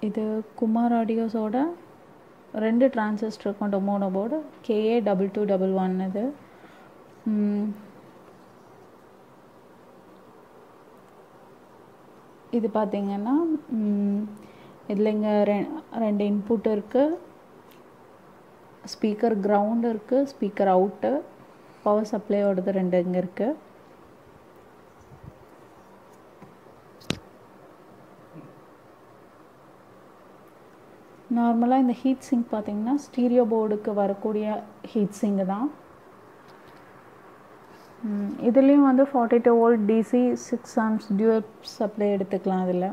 இது குமார் ஆடியோஸோட ரெண்டு டிரான்சிஸ்டர் இருக்கும் டொமோனோ board KA double two double one இது. இது பார்த்திங்கன்னா இதில் இங்கே ரெ ரெண்டு இன்புட் இருக்குது ஸ்பீக்கர் க்ரௌண்ட் இருக்குது ஸ்பீக்கர் அவுட்டு பவர் சப்ளையோடது ரெண்டு இங்கே இருக்குது நார்மலாக இந்த ஹீட் சிங்க் பார்த்திங்கன்னா ஸ்டீரியோ போர்டுக்கு வரக்கூடிய ஹீட் சிங்கு தான். இதுலேயும் வந்து forty two volt DC six amps tube supply எடுத்துக்கலாம் அதில்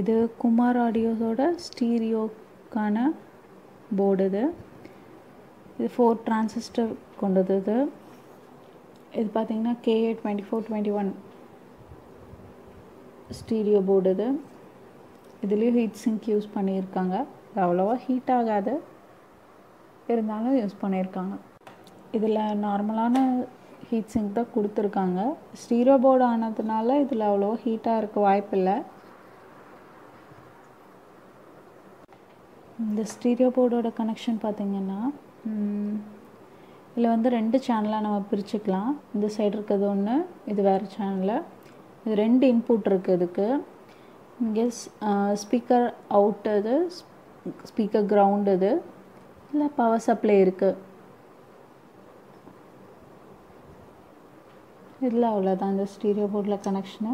இது குமார் ஆடியோஸோட ஸ்டீரியோக்கான போர்டு இது. இது ஃபோர் டிரான்சிஸ்டர் கொண்டது இது. இது பார்த்தீங்கன்னா KA twenty four twenty one stereo board இது. இதுலேயும் ஹீட் சிங்க் யூஸ் பண்ணியிருக்காங்க. இது அவ்வளோவா ஹீட் ஆகாது. இருந்தாலும் யூஸ் பண்ணியிருக்காங்க. இதில் நார்மலான ஹீட் சிங்க் தான் கொடுத்துருக்காங்க. ஸ்டீரியோ போர்டு ஆனதுனால இதில் அவ்வளோவா ஹீட்டாக இருக்க வாய்ப்பில்லை. இந்த ஸ்டீரியோ போர்டோட கனெக்ஷன் பார்த்தீங்கன்னா இதில் வந்து ரெண்டு சேனலாக நம்ம பிரிச்சுக்கலாம். இந்த சைடு இருக்கிறது ஒன்று இது வேறு சேனலில் இது ரெண்டு இன்புட் இருக்குது இதுக்கு. இங்கே ஸ்பீக்கர் அவுட் இது ஸ்பீக்கர் கிரவுண்ட் இது இல்லை பவர் சப்ளை இருக்குது இல்லை அவ்வளோதான் இந்த ஸ்டீரியோ போர்டில் கனெக்ஷனு